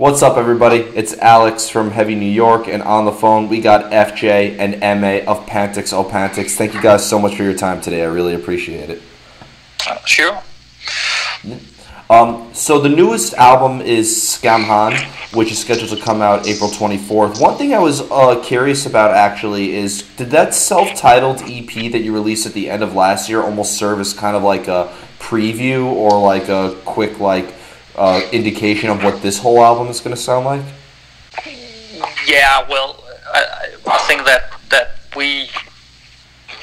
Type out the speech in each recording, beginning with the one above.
What's up, everybody? It's Alex from Heavy New York, and on the phone we got FJ and MA of Pantix Oh Pantix. Thank you guys so much for your time today. I really appreciate it. Uh, sure. Um, so the newest album is Skamhan, which is scheduled to come out April 24th. One thing I was uh, curious about actually is did that self-titled EP that you released at the end of last year almost serve as kind of like a preview or like a quick like uh, indication of what this whole album is going to sound like? Yeah, well, I, I think that that we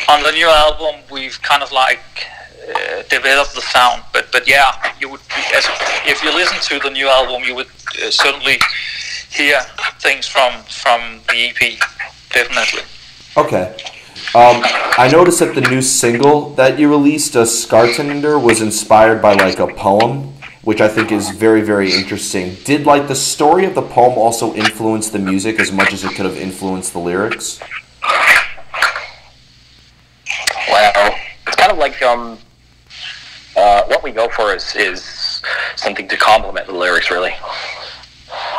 on the new album we've kind of like uh, develop the sound. But but yeah, you would as if you listen to the new album, you would uh, certainly hear things from from the EP. Definitely. Okay. Um, I noticed that the new single that you released, "A Skartander," was inspired by like a poem, which I think is very very interesting. Did like the story of the poem also influence the music as much as it could have influenced the lyrics? Well, it's kind of like um, uh, what we go for is is something to complement the lyrics, really.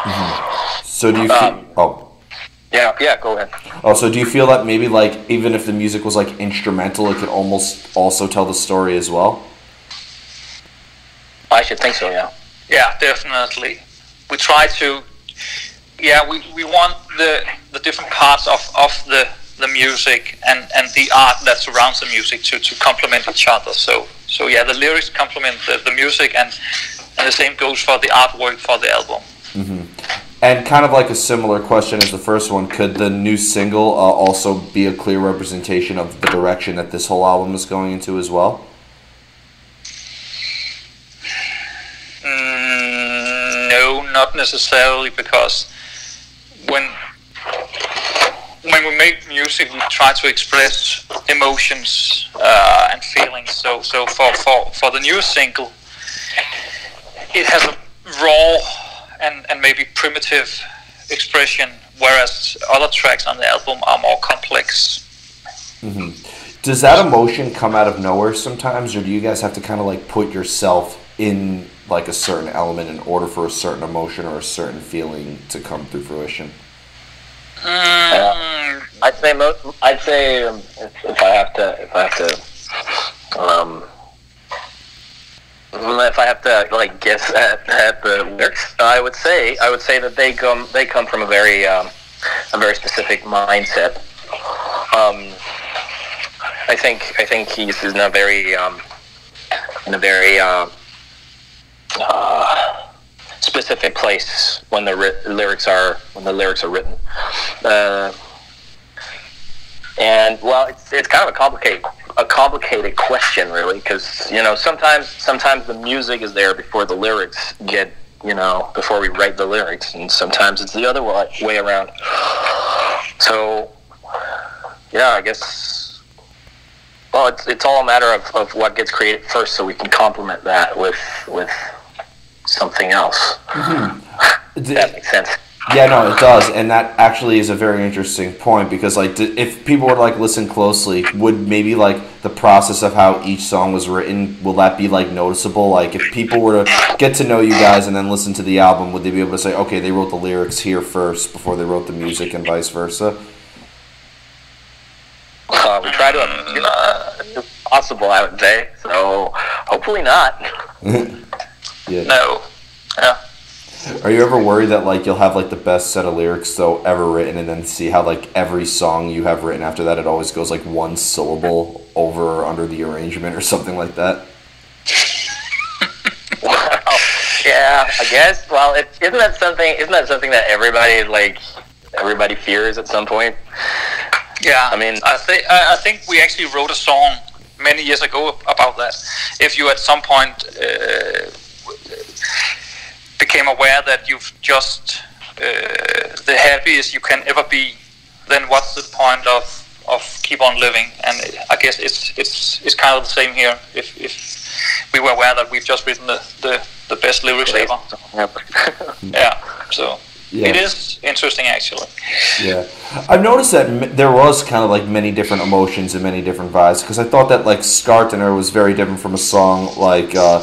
Mm-hmm. So do you? Feel, um, oh. Yeah, yeah. Go ahead. Oh, so do you feel that maybe like even if the music was like instrumental, it could almost also tell the story as well? I should think so. Yeah. Yeah, definitely. We try to. Yeah, we, we want the the different parts of, of the the music and, and the art that surrounds the music to, to complement each other. So so yeah, the lyrics complement the, the music, and and the same goes for the artwork for the album. Mm-hmm. And kind of like a similar question as the first one, could the new single uh, also be a clear representation of the direction that this whole album is going into as well? Mm, no, not necessarily, because when when we make music, we try to express emotions uh, and feelings. So, so for, for, for the new single, it has a raw and, and maybe primitive expression, whereas other tracks on the album are more complex. Mm-hmm. Does that emotion come out of nowhere sometimes, or do you guys have to kind of like put yourself in like a certain element in order for a certain emotion or a certain feeling to come through fruition? Uh, I'd say most. I'd say um, if, if, I have to, if I have to, um, if I have to like guess at, at the lyrics, I would say I would say that they come they come from a very um, a very specific mindset. Um, I think I think he's in a very um, in a very uh, uh, specific place when the ri- lyrics are when the lyrics are written. Uh, and well, it's it's kind of a complicated a complicated question, really, because you know sometimes sometimes the music is there before the lyrics get you know before we write the lyrics, and sometimes it's the other way, way around. So yeah, I guess. Well, it's it's all a matter of, of what gets created first, so we can complement that with with something else. Mm-hmm. that makes sense. Yeah, no, it does, and that actually is a very interesting point because, like, if people were to, like listen closely, would maybe like the process of how each song was written will that be like noticeable? Like, if people were to get to know you guys and then listen to the album, would they be able to say, okay, they wrote the lyrics here first before they wrote the music, and vice versa? Uh, we try to uh, possible, I would say. So hopefully not. Yeah. No. Yeah. Are you ever worried that like you'll have like the best set of lyrics though ever written, and then see how like every song you have written after that it always goes like one syllable over or under the arrangement or something like that? wow. Yeah, I guess. Well, it, isn't that something? Isn't that something that everybody like everybody fears at some point? Yeah. I mean, I think I think we actually wrote a song many years ago about that. If you at some point. Uh, became aware that you've just uh, the happiest you can ever be, then what's the point of of keep on living? And I guess it's it's it's kind of the same here. If if we were aware that we've just written the the, the best lyrics ever, yeah. So yeah. It is interesting, actually. Yeah, I've noticed that there was kind of like many different emotions and many different vibes because I thought that like Skartander was very different from a song like uh,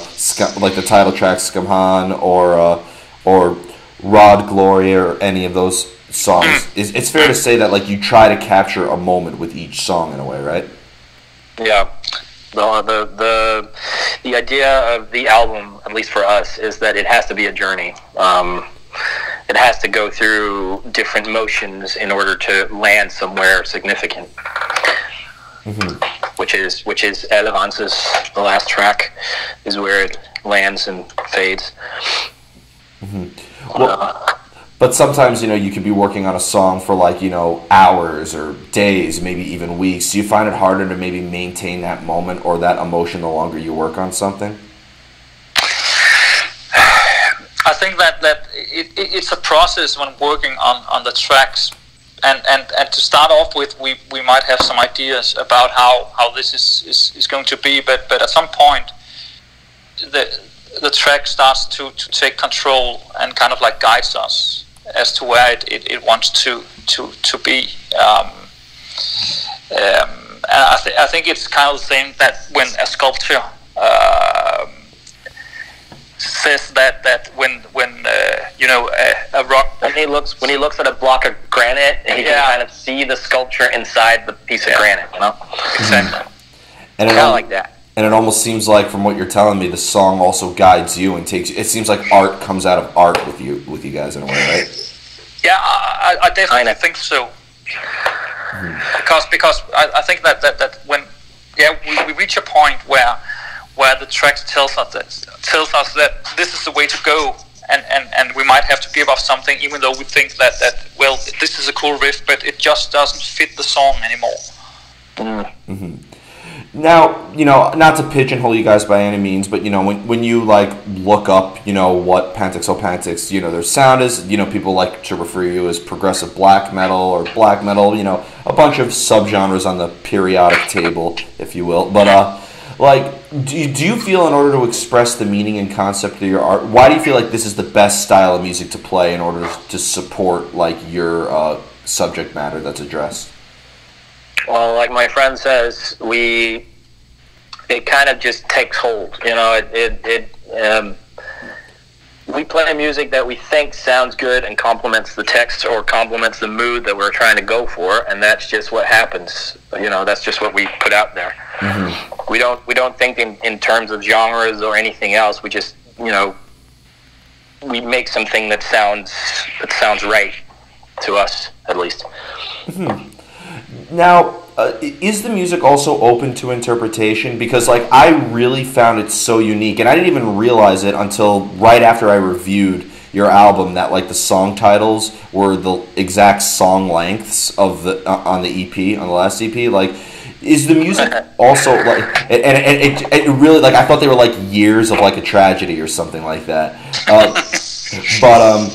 like the title track Skamhan or uh, or Rod Glory or any of those songs, it's, it's fair to say that like you try to capture a moment with each song in a way, right? Yeah. The, the the the idea of the album, at least for us, is that it has to be a journey. Um, it has to go through different motions in order to land somewhere significant. Mm-hmm. Which is which is El Avances, the last track, is where it lands and fades. Mm-hmm. Uh, well, but sometimes you know you could be working on a song for like you know hours or days, maybe even weeks. Do you find it harder to maybe maintain that moment or that emotion the longer you work on something? I think that that it, it, it's a process when working on, on the tracks, and, and, and to start off with, we, we might have some ideas about how, how this is, is, is going to be, but but at some point, the the track starts to, to take control and kind of like guides us as to where it, it, it wants to to to be. Um, um, and I, th- I think it's kind of the same that when a sculpture. um says that that when when uh, you know a, a rock When he looks when he looks at a block of granite, he Yeah. can kind of see the sculpture inside the piece Yeah. of granite. You know, exactly And kind of like that. and it almost seems like from what you're telling me, the song also guides you and takes. It seems like art comes out of art with you with you guys in a way, right? yeah I, I I definitely Kinda. think so because because I, I think that, that that when yeah we, we reach a point where where the track tells us that tells us that this is the way to go and, and, and we might have to give up something even though we think that, that well this is a cool riff but it just doesn't fit the song anymore. Now, you know, not to pigeonhole you guys by any means, but you know, when, when you like look up, you know, what Pantix O Pantix, you know, their sound is, you know, people like to refer you as progressive black metal or black metal, you know, a bunch of subgenres on the periodic table, if you will. But uh, like, do you, do you feel in order to express the meaning and concept of your art, why do you feel like this is the best style of music to play in order to support like your uh, subject matter that's addressed? Well, like my friend says, we it kind of just takes hold. You know, it it, it um, we play music that we think sounds good and complements the text or complements the mood that we're trying to go for, and that's just what happens. You know, that's just what we put out there. We don't we don't think in, in terms of genres or anything else. We just you know we make something that sounds that sounds right to us at least. Now, uh, is the music also open to interpretation? Because, like, I really found it so unique, and I didn't even realize it until right after I reviewed your album that, like, the song titles were the exact song lengths of the uh, on the EP on the last EP. Like, is the music also like, and, and, and it, it really like I thought they were like years of like a tragedy or something like that. Uh, but um,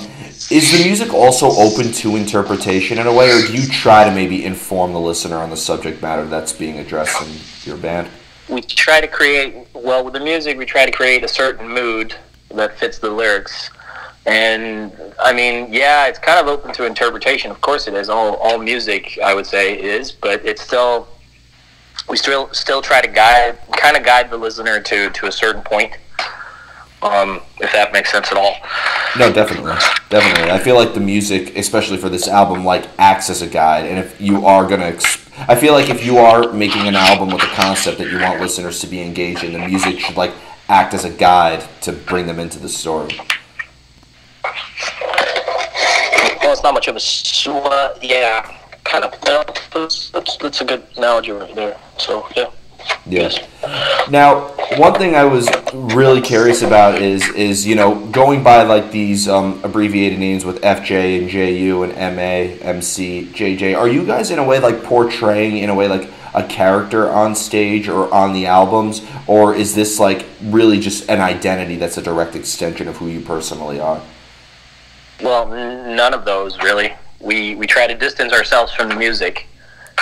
is the music also open to interpretation in a way, or do you try to maybe inform the listener on the subject matter that's being addressed in your band? we try to create well with the music we try to create a certain mood that fits the lyrics and i mean yeah it's kind of open to interpretation of course it is all all music i would say is but it's still we still still try to guide kind of guide the listener to to a certain point um if that makes sense at all No, definitely, definitely. I feel like the music, especially for this album, like acts as a guide. And if you are gonna, I feel like if you are making an album with a concept that you want listeners to be engaged in, the music should like act as a guide to bring them into the story. well it's not much of a swa yeah kind of no, that's, that's, that's a good analogy right there so yeah Yes. Now, one thing I was really curious about is is you know going by like these um, abbreviated names with FJ and JU and MA, MC, JJ. Are you guys in a way like portraying in a way like a character on stage or on the albums, or is this like really just an identity that's a direct extension of who you personally are? Well, none of those really. We we try to distance ourselves from the music.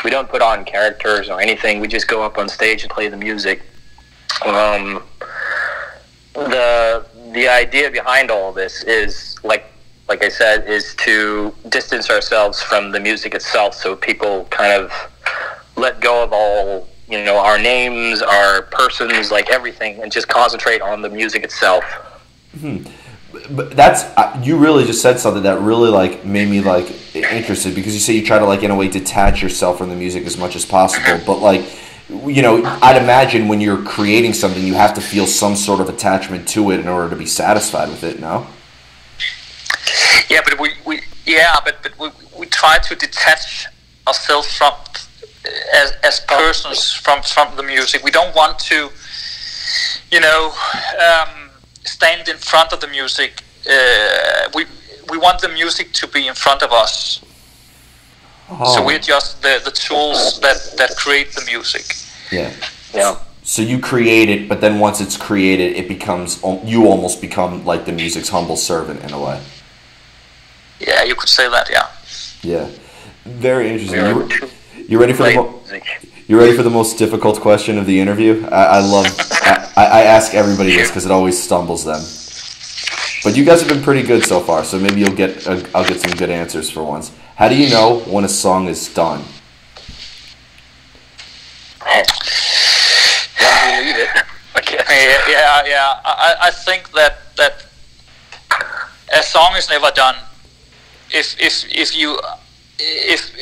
We don't put on characters or anything. We just go up on stage and play the music. Um, the the idea behind all this is like like I said is to distance ourselves from the music itself, so people kind of let go of all you know our names, our persons, like everything, and just concentrate on the music itself. But that's uh, you really just said something that really like made me like interested because you say you try to like in a way detach yourself from the music as much as possible but like you know i'd imagine when you're creating something you have to feel some sort of attachment to it in order to be satisfied with it no Yeah, but we, we yeah, but, but we, we try to detach ourselves from as, as persons from from the music. We don't want to, you know, um, stand in front of the music. Uh, we we want the music to be in front of us. So Oh, we're just the, the tools that, that create the music. yeah Yeah. so you create it but then once it's created it becomes you almost become like the music's humble servant in a way Yeah, you could say that. Yeah. yeah very interesting We are you, too ready for the mo- music. You ready for the most difficult question of the interview? I, I love. I, I ask everybody this because it always stumbles them. But you guys have been pretty good so far, so maybe you'll get. I'll get some good answers for once. How do you know when a song is done? Yeah, yeah, yeah. I, I think that that a song is never done. If if if you if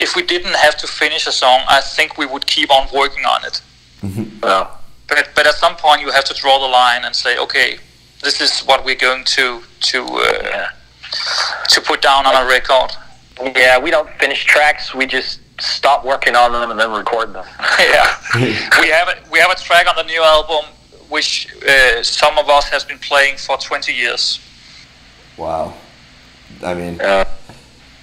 if we didn't have to finish a song, I think we would keep on working on it. Well, But but at some point you have to draw the line and say, okay, this is what we're going to to uh, yeah. to put down on a record. Yeah, we don't finish tracks. We just stop working on them and then record them. yeah, we have a, we have a track on the new album which uh, some of us has been playing for 20 years. Wow. I mean, Uh,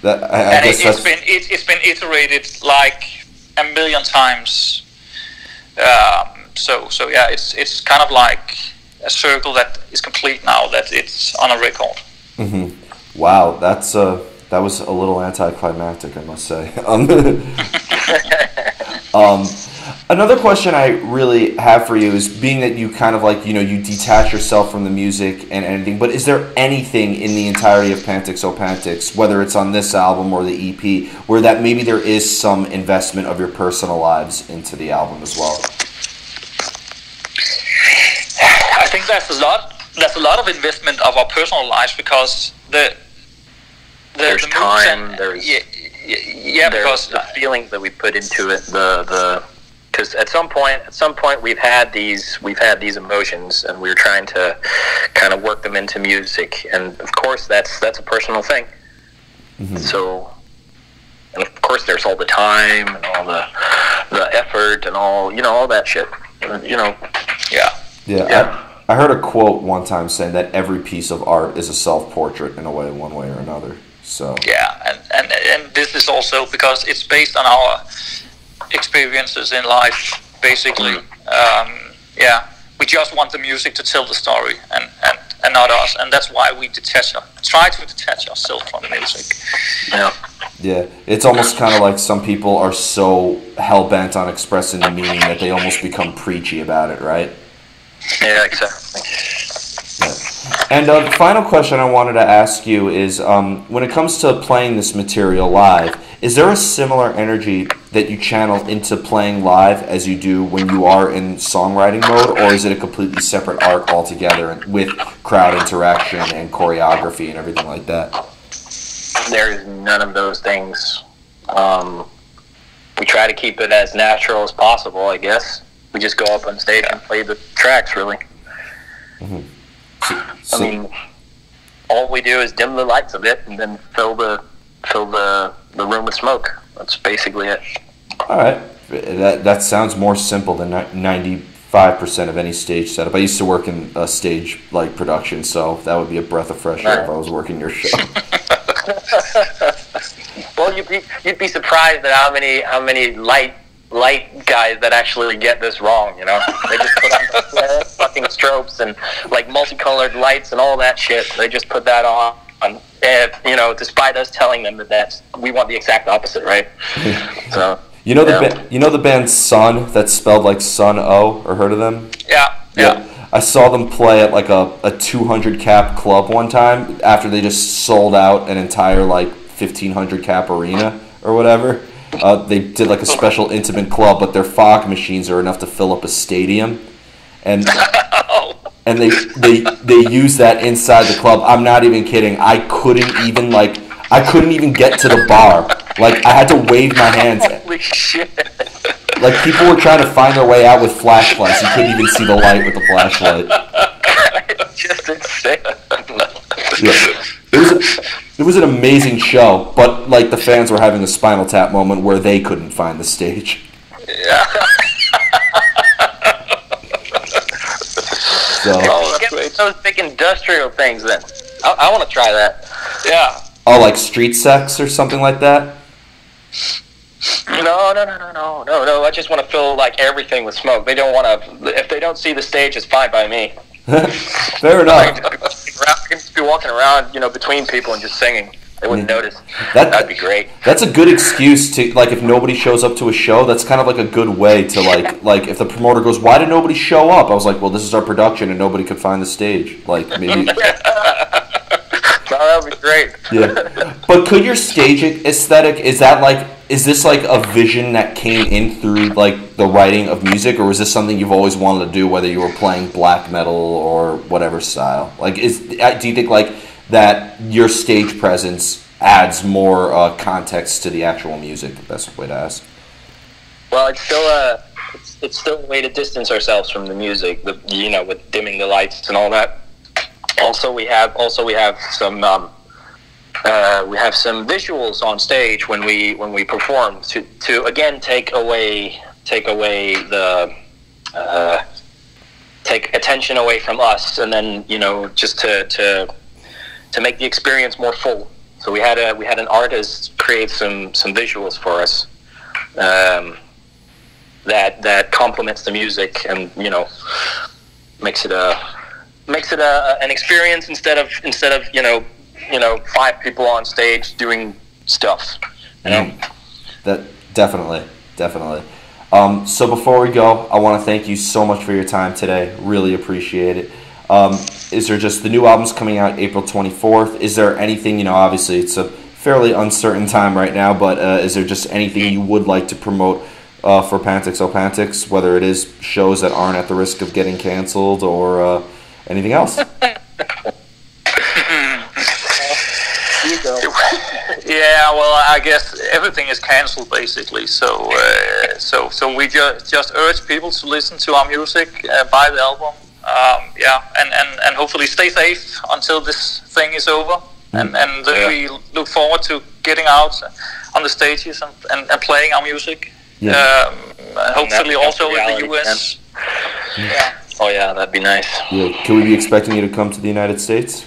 that I, I and guess it, it's been it, it's been iterated like a million times. Um, so so yeah, it's it's kind of like a circle that is complete now that it's on a record. hmm Wow, that's uh, that was a little anticlimactic, I must say. Um, um, another question I really have for you is being that you kind of like you know you detach yourself from the music and anything, but is there anything in the entirety of Pantix O Pantix, whether it's on this album or the EP, where that maybe there is some investment of your personal lives into the album as well? I think there's a lot there's a lot of investment of our personal lives because the the, There's the time, and- there's- yeah, yeah, yeah there's because the feelings that we put into it. The the because at some point at some point we've had these we've had these emotions and we're trying to kind of work them into music and of course that's that's a personal thing. Mm-hmm. So and of course there's all the time and all the the effort and all you know all that shit. You know yeah Yeah, Yeah. I, I heard a quote one time saying that every piece of art is a self-portrait in a way, one way or another. So yeah and, and and this is also because it's based on our experiences in life basically um, yeah we just want the music to tell the story and and, and not us and that's why we detach try to detach ourselves from the music yeah. Yeah, it's almost kind of like some people are so hell bent on expressing the meaning that they almost become preachy about it, right? Yeah, exactly. And uh, the final question I wanted to ask you is um, when it comes to playing this material live, is there a similar energy that you channel into playing live as you do when you are in songwriting mode, or is it a completely separate art altogether with crowd interaction and choreography and everything like that? There's none of those things. Um, we try to keep it as natural as possible, I guess. We just go up on stage and play the tracks, really. So, I mean, all we do is dim the lights a bit and then fill the fill the the room with smoke. That's basically it. All right, that that sounds more simple than ninety five percent of any stage setup. I used to work in a stage like production, so that would be a breath of fresh air if I was working your show. Well, you'd be you'd be surprised at how many how many light light guys that actually get this wrong. You know, they just put on the fucking strobes and like multicolored lights and all that shit. They just put that on. if, you know, despite us telling them that that's we want the exact opposite, right? so You know the ba- you know the band Sun that's spelled like Sun O or heard of them? yeah yeah, I saw them play at like a, a 200 cap club one time after they just sold out an entire like 1500 cap arena or whatever. Uh, they did like a special intimate club, but their fog machines are enough to fill up a stadium. And and they they they use that inside the club. I'm not even kidding. I couldn't even like I couldn't even get to the bar. Like I had to wave my hands. Holy shit! Like people were trying to find their way out with flashlights. You couldn't even see the light with the flashlight. it's just insane. Yeah. It was a, it was an amazing show, but like the fans were having a Spinal Tap moment where they couldn't find the stage. Yeah. So Oh, that's Get great. those big industrial things then. I, I want to try that. Yeah. oh, like street sex or something like that. No, no, no, no, no, no, no. I just want to fill like everything with smoke. They don't want to. If they don't see the stage, it's fine by me. Fair I enough. can, just be walking around, I can just be walking around, you know, between people and just singing. They wouldn't Yeah. notice. That- That'd be great. That's a good excuse to like if nobody shows up to a show. That's kind of like a good way to like like if the promoter goes, "Why did nobody show up?" I was like, "Well, this is our production, and nobody could find the stage." Like maybe No, that would be great. yeah. But could your stage aesthetic is that like is this like a vision that came in through like the writing of music, or was this something you've always wanted to do, whether you were playing black metal or whatever style? Like, is do you think like that your stage presence adds more uh, context to the actual music? The Best way to ask. Well, it's still a it's, it's still a way to distance ourselves from the music. The you know with dimming the lights and all that. Also, we have also we have some um, uh, we have some visuals on stage when we when we perform to to again take away take away the uh, take attention away from us and then you know just to to to make the experience more full. So we had a we had an artist create some some visuals for us. Um, that that complements the music and you know makes it a makes it a, an experience instead of instead of you know you know five people on stage doing stuff you know That definitely, definitely. Um, so before we go, I want to thank you so much for your time today. Really appreciate it. Um, is there just the new album's coming out April twenty fourth? Is there anything you know? Obviously, it's a fairly uncertain time right now, but uh, is there just anything you would like to promote uh, for Pantix O Pantix? Whether it is shows that aren't at the risk of getting canceled or uh, anything else? Yeah, well, I guess everything is cancelled basically. So, uh, so, so we just just urge people to listen to our music, uh, buy the album, um, yeah, and, and, and hopefully stay safe until this thing is over. And and then Yeah. we look forward to getting out on the stages and, and, and playing our music. Yeah. Um, hopefully also in the US. Yeah. oh yeah that'd be nice Yeah. Can we be expecting you to come to the United States?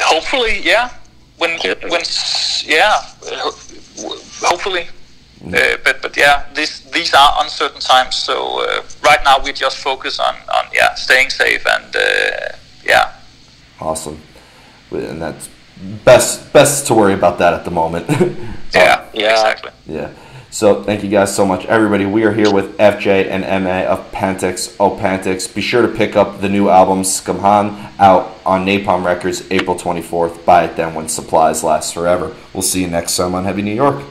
Hopefully, yeah. When when yeah, hopefully. Uh, but but yeah, these these are uncertain times. So uh, right now we just focus on on yeah staying safe and uh, yeah Awesome. And that's best best to worry about that at the moment. yeah yeah. exactly. Yeah. So thank you guys so much, everybody. We are here with FJ and MA of Pantix O Pantix. Be sure to pick up the new album Skamhan out on Napalm Records April 24th. Buy it then when supplies last forever. We'll see you next time on Heavy New York.